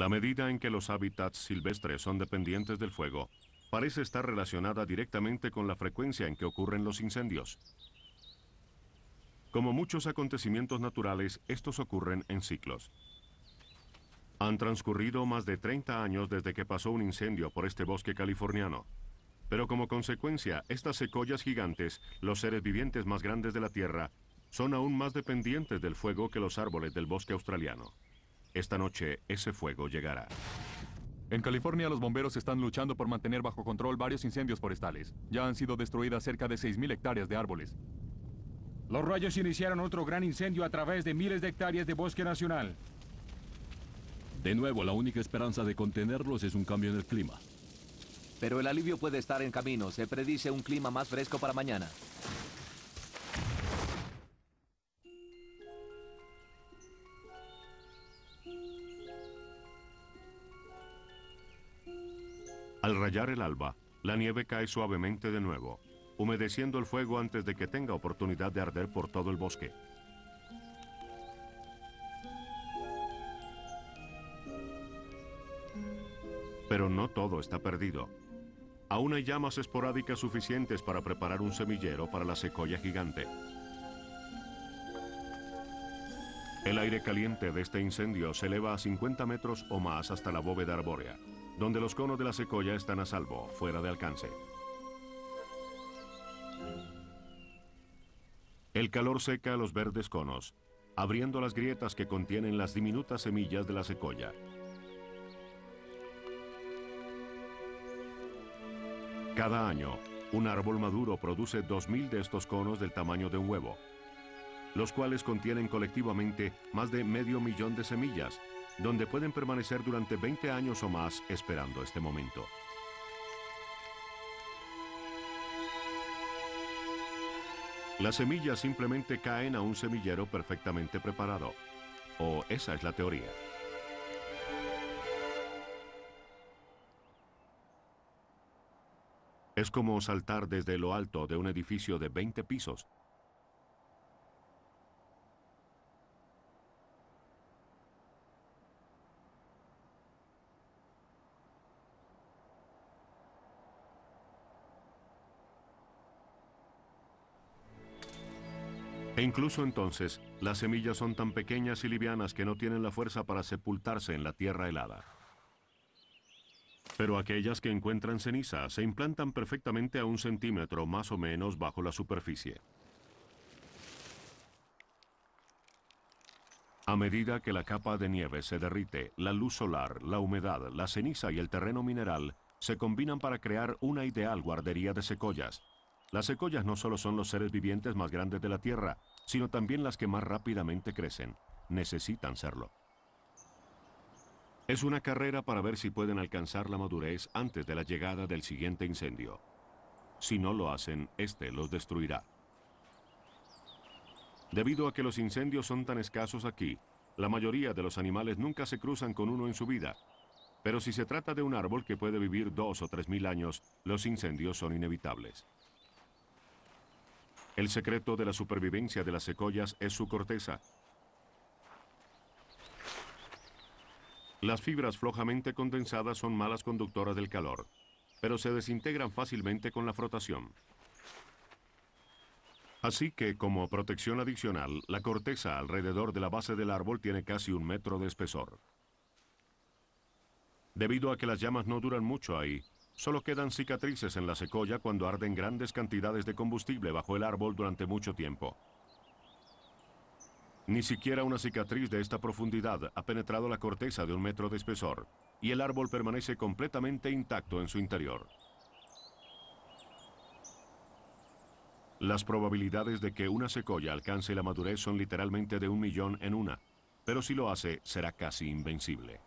La medida en que los hábitats silvestres son dependientes del fuego parece estar relacionada directamente con la frecuencia en que ocurren los incendios. Como muchos acontecimientos naturales, estos ocurren en ciclos. Han transcurrido más de 30 años desde que pasó un incendio por este bosque californiano. Pero como consecuencia, estas secoyas gigantes, los seres vivientes más grandes de la Tierra, son aún más dependientes del fuego que los árboles del bosque australiano. Esta noche ese fuego llegará. En California los bomberos están luchando por mantener bajo control varios incendios forestales. Ya han sido destruidas cerca de 6.000 hectáreas de árboles. Los rayos iniciaron otro gran incendio a través de miles de hectáreas de bosque nacional. De nuevo, la única esperanza de contenerlos es un cambio en el clima. Pero el alivio puede estar en camino. Se predice un clima más fresco para mañana. Al rayar el alba, la nieve cae suavemente de nuevo, humedeciendo el fuego antes de que tenga oportunidad de arder por todo el bosque. Pero no todo está perdido. Aún hay llamas esporádicas suficientes para preparar un semillero para la secoya gigante. El aire caliente de este incendio se eleva a 50 metros o más hasta la bóveda arbórea donde los conos de la secoya están a salvo, fuera de alcance. El calor seca los verdes conos, abriendo las grietas que contienen las diminutas semillas de la secoya. Cada año, un árbol maduro produce 2.000 de estos conos del tamaño de un huevo, los cuales contienen colectivamente más de medio millón de semillas, donde pueden permanecer durante 20 años o más esperando este momento. Las semillas simplemente caen a un semillero perfectamente preparado. O esa es la teoría. Es como saltar desde lo alto de un edificio de 20 pisos E incluso entonces, las semillas son tan pequeñas y livianas que no tienen la fuerza para sepultarse en la tierra helada. Pero aquellas que encuentran ceniza se implantan perfectamente a un centímetro más o menos bajo la superficie. A medida que la capa de nieve se derrite, la luz solar, la humedad, la ceniza y el terreno mineral se combinan para crear una ideal guardería de secoyas. Las secoyas no solo son los seres vivientes más grandes de la Tierra, sino también las que más rápidamente crecen. Necesitan serlo. Es una carrera para ver si pueden alcanzar la madurez antes de la llegada del siguiente incendio. Si no lo hacen, este los destruirá. Debido a que los incendios son tan escasos aquí, la mayoría de los animales nunca se cruzan con uno en su vida. Pero si se trata de un árbol que puede vivir dos o tres mil años, los incendios son inevitables. El secreto de la supervivencia de las secoyas es su corteza. Las fibras flojamente condensadas son malas conductoras del calor, pero se desintegran fácilmente con la frotación. Así que, como protección adicional, la corteza alrededor de la base del árbol tiene casi un metro de espesor. Debido a que las llamas no duran mucho ahí, Solo quedan cicatrices en la secoya cuando arden grandes cantidades de combustible bajo el árbol durante mucho tiempo. Ni siquiera una cicatriz de esta profundidad ha penetrado la corteza de un metro de espesor, y el árbol permanece completamente intacto en su interior. Las probabilidades de que una secoya alcance la madurez son literalmente de un millón en una, pero si lo hace, será casi invencible.